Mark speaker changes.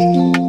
Speaker 1: Thank you.